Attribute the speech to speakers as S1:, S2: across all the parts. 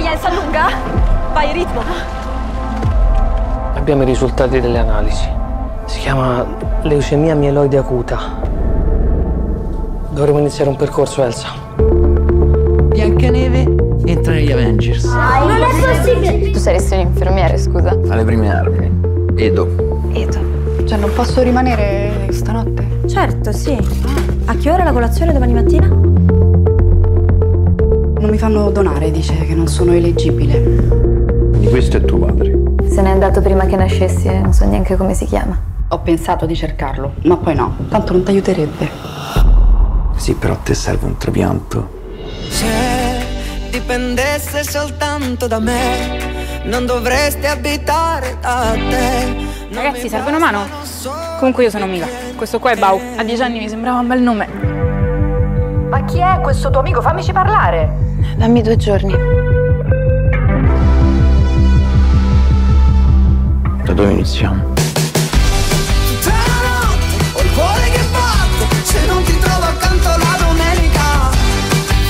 S1: si allunga? Vai, ritmo.
S2: Abbiamo i risultati delle analisi. Si chiama leucemia mieloide acuta. Dovremo iniziare un percorso, Elsa.
S3: Biancaneve entra negli Avengers.
S1: Non è possibile!
S4: Tu saresti un infermiere, scusa.
S3: Alle prime armi. Edo.
S4: Edo.
S5: Cioè, non posso rimanere stanotte?
S1: Certo, sì. A che ora la colazione domani mattina?
S5: Mi fanno donare, dice che non sono eleggibile.
S6: Di questo è tuo padre.
S4: Se n'è andato prima che nascessi e non so neanche come si chiama.
S5: Ho pensato di cercarlo, ma poi no, tanto non ti aiuterebbe.
S6: Sì, però a te serve un trapianto.
S7: Se dipendesse soltanto da me, non dovresti abitare da te. Non
S8: Ragazzi, serve una mano? Comunque io sono Mila. Questo qua è Bau. A dieci anni mi sembrava un bel nome.
S9: Ma chi è questo tuo amico? Fammici parlare.
S4: Dammi due giorni.
S3: Da dove iniziamo?
S7: Tutta la notte ho il cuore che batte Se non ti trovo accanto la domenica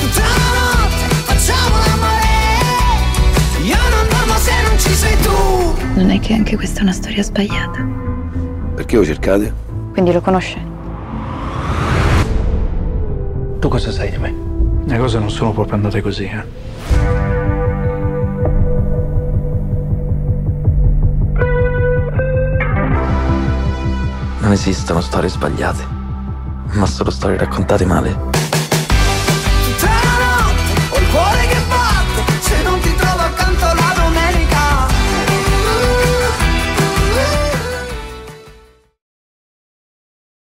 S7: Tutta la notte facciamo l'amore Io non dormo se non ci sei tu
S4: Non è che anche questa è una storia sbagliata.
S6: Perché lo cercate?
S4: Quindi lo conosce?
S2: Cosa sai di me?
S10: Le cose non sono proprio andate così, eh.
S3: Non esistono storie sbagliate, ma solo storie raccontate male.